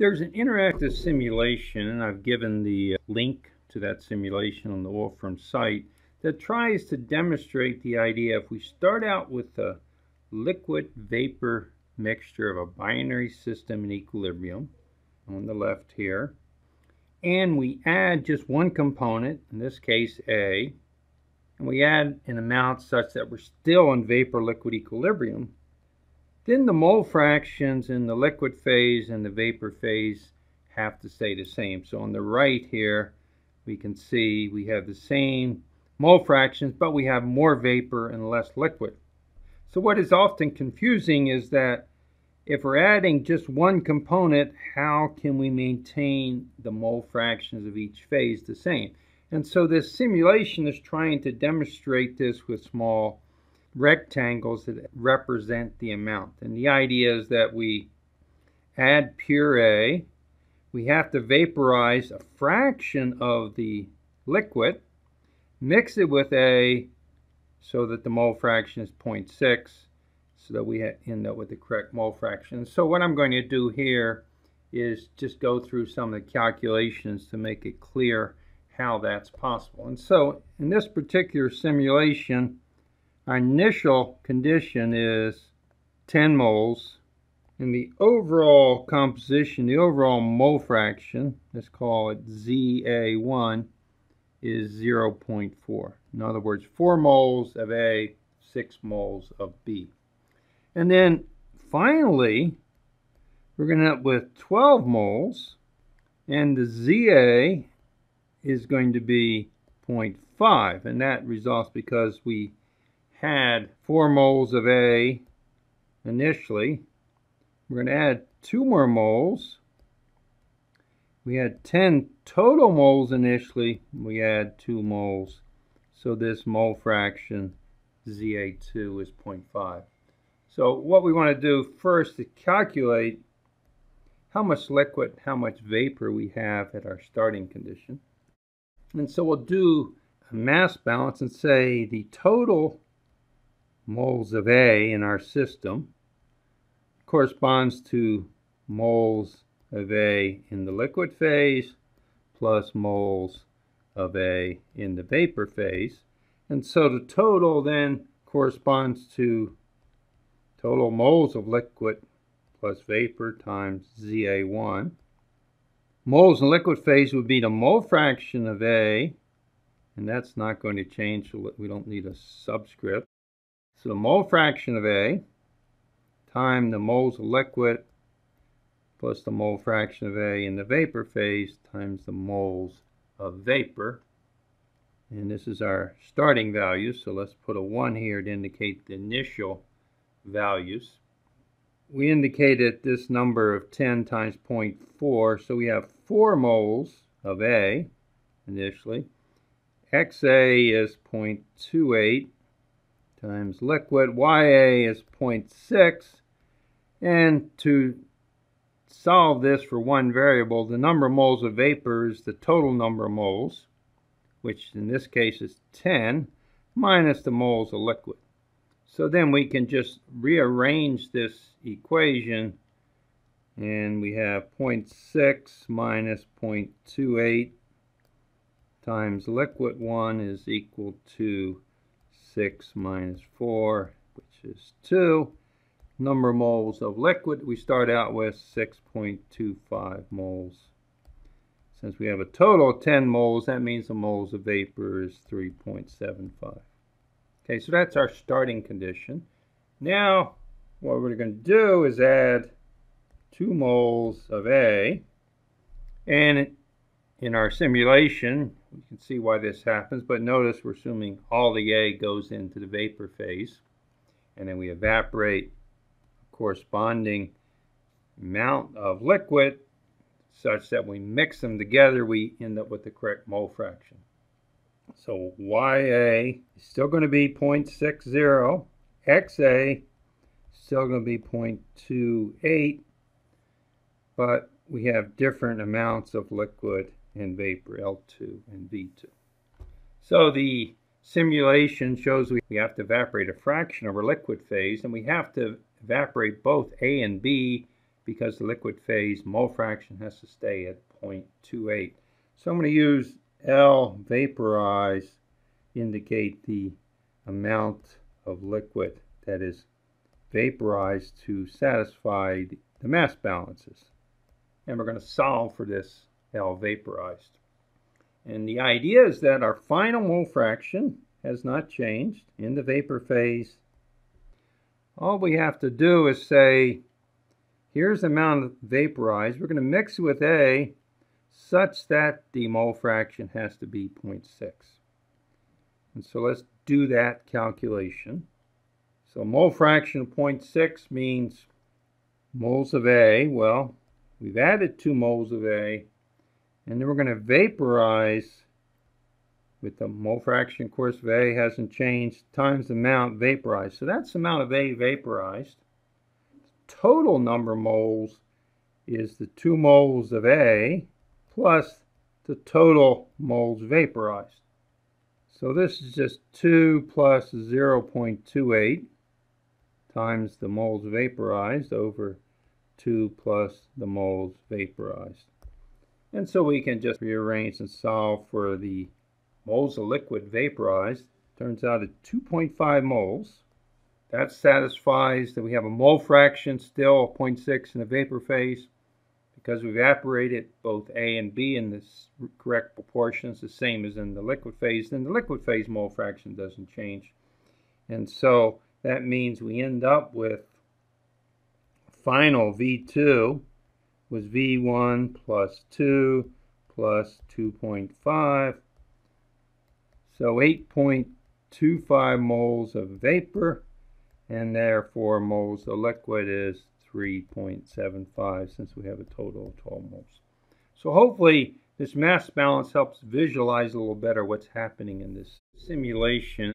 There's an interactive simulation, and I've given the uh, link to that simulation on the Wolfram site, that tries to demonstrate the idea if we start out with a liquid vapor mixture of a binary system in equilibrium on the left here, and we add just one component, in this case A, and we add an amount such that we're still in vapor-liquid equilibrium, then the mole fractions in the liquid phase and the vapor phase have to stay the same. So on the right here, we can see we have the same mole fractions, but we have more vapor and less liquid. So what is often confusing is that if we're adding just one component, how can we maintain the mole fractions of each phase the same? And so this simulation is trying to demonstrate this with small rectangles that represent the amount. And the idea is that we add puree, we have to vaporize a fraction of the liquid, mix it with A so that the mole fraction is 0.6 so that we end up with the correct mole fraction. So what I'm going to do here is just go through some of the calculations to make it clear how that's possible. And so in this particular simulation, our initial condition is 10 moles. And the overall composition, the overall mole fraction, let's call it ZA1, is 0.4. In other words, 4 moles of A, 6 moles of B. And then finally, we're going to end up with 12 moles, and the ZA is going to be 0.5 and that results because we had 4 moles of A initially. We're going to add 2 more moles. We had 10 total moles initially. We add 2 moles. So this mole fraction ZA2 is 0.5. So what we want to do first is calculate how much liquid, how much vapor we have at our starting condition. And so we'll do a mass balance and say the total moles of A in our system corresponds to moles of A in the liquid phase plus moles of A in the vapor phase. And so the total then corresponds to total moles of liquid plus vapor times ZA1 Moles in liquid phase would be the mole fraction of A, and that's not going to change, so we don't need a subscript. So the mole fraction of A times the moles of liquid plus the mole fraction of A in the vapor phase times the moles of vapor. And this is our starting value, so let's put a 1 here to indicate the initial values we indicated this number of 10 times 0.4, so we have 4 moles of A initially. XA is 0.28 times liquid, YA is 0.6, and to solve this for one variable, the number of moles of vapor is the total number of moles, which in this case is 10, minus the moles of liquid. So then we can just rearrange this equation and we have 0.6 minus 0.28 times liquid 1 is equal to 6 minus 4, which is 2. Number of moles of liquid, we start out with 6.25 moles. Since we have a total of 10 moles, that means the moles of vapor is 3.75. Okay, so that's our starting condition. Now, what we're going to do is add 2 moles of A. And in our simulation, you can see why this happens, but notice we're assuming all the A goes into the vapor phase. And then we evaporate a corresponding amount of liquid such that we mix them together, we end up with the correct mole fraction. So YA is still going to be 0.60. XA still going to be 0.28. But we have different amounts of liquid and vapor, L2 and V2. So the simulation shows we have to evaporate a fraction of our liquid phase, and we have to evaporate both A and B because the liquid phase mole fraction has to stay at 0.28. So I'm going to use L vaporized indicate the amount of liquid that is vaporized to satisfy the mass balances. And we're going to solve for this L vaporized. And the idea is that our final mole fraction has not changed in the vapor phase. All we have to do is say, here's the amount of vaporized. We're going to mix it with A such that the mole fraction has to be 0.6. And so let's do that calculation. So mole fraction of 0.6 means moles of A. Well, we've added two moles of A, and then we're going to vaporize with the mole fraction, of course, of A hasn't changed, times the amount vaporized. So that's the amount of A vaporized. Total number of moles is the two moles of A plus the total moles vaporized. So this is just 2 plus 0.28 times the moles vaporized over 2 plus the moles vaporized. And so we can just rearrange and solve for the moles of liquid vaporized. Turns out at 2.5 moles. That satisfies that we have a mole fraction still 0.6 in the vapor phase because we've evaporated both A and B in the correct proportions, the same as in the liquid phase, then the liquid phase mole fraction doesn't change. And so that means we end up with final V2 was V1 plus 2 plus 2.5. So 8.25 moles of vapor and therefore moles of liquid is 3.75 since we have a total of 12 moles. So hopefully this mass balance helps visualize a little better what's happening in this simulation.